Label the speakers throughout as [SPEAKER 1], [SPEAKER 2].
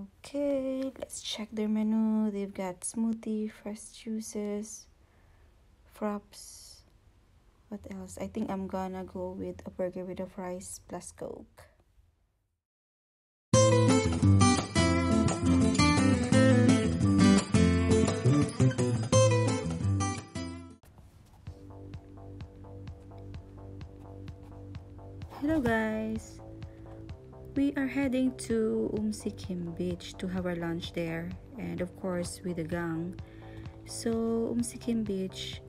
[SPEAKER 1] Okay, let's check their menu. They've got smoothie, fresh juices, fraps. What else? I think I'm gonna go with a burger with a fries plus coke. Hello guys! We are heading to Umsikim Beach to have our lunch there and of course with the gang. So Umsikim Beach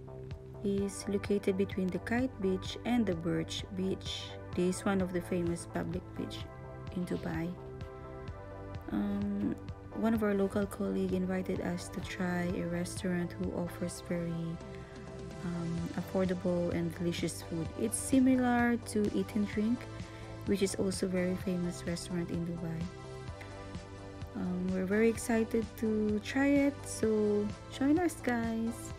[SPEAKER 1] is located between the Kite Beach and the Birch Beach. This is one of the famous public beach in Dubai. Um, one of our local colleague invited us to try a restaurant who offers very um, affordable and delicious food. It's similar to Eat and Drink which is also very famous restaurant in Dubai. Um, we're very excited to try it, so join us guys!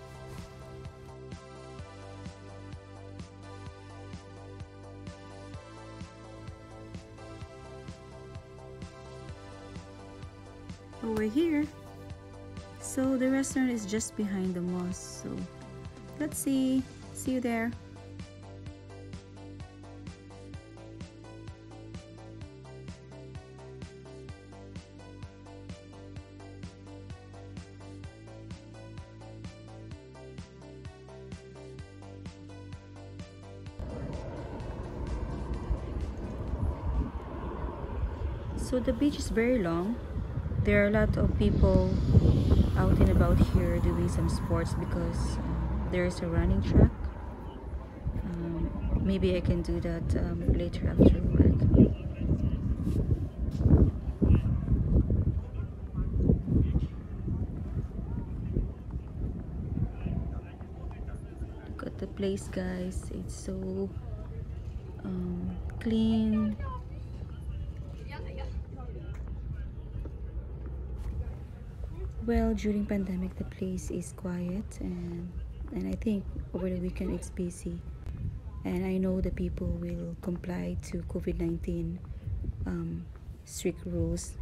[SPEAKER 1] We're here! So the restaurant is just behind the mosque, so let's see. See you there. So the beach is very long. There are a lot of people out and about here doing some sports because um, there is a running track. Um, maybe I can do that um, later after work. Look at the place guys. It's so um, clean well during pandemic the place is quiet and and i think over the weekend it's busy. And i know the people will comply to covid-19 um, strict rules.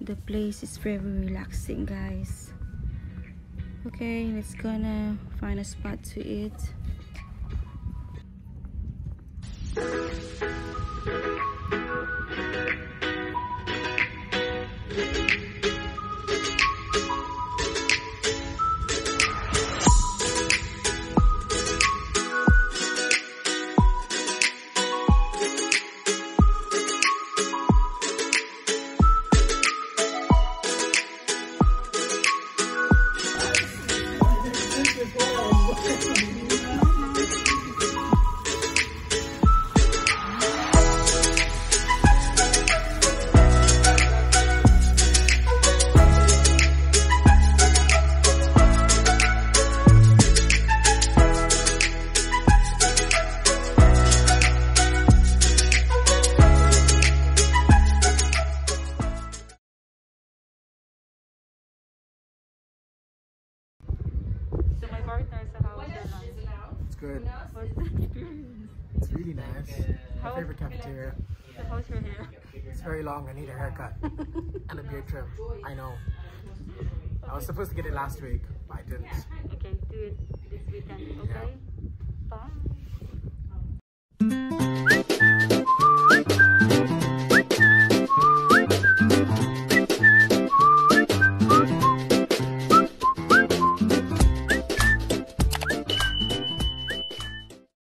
[SPEAKER 1] The place is very relaxing guys. Okay let's gonna find a spot to eat partner
[SPEAKER 2] It's good.
[SPEAKER 1] What's the experience?
[SPEAKER 2] It's really nice. My favorite cafeteria.
[SPEAKER 1] So how's your hair?
[SPEAKER 2] It's very long. I need a haircut and a beard trim. I know. I was supposed to get it last week, but I didn't.
[SPEAKER 1] Okay, do it this weekend, okay? Bye!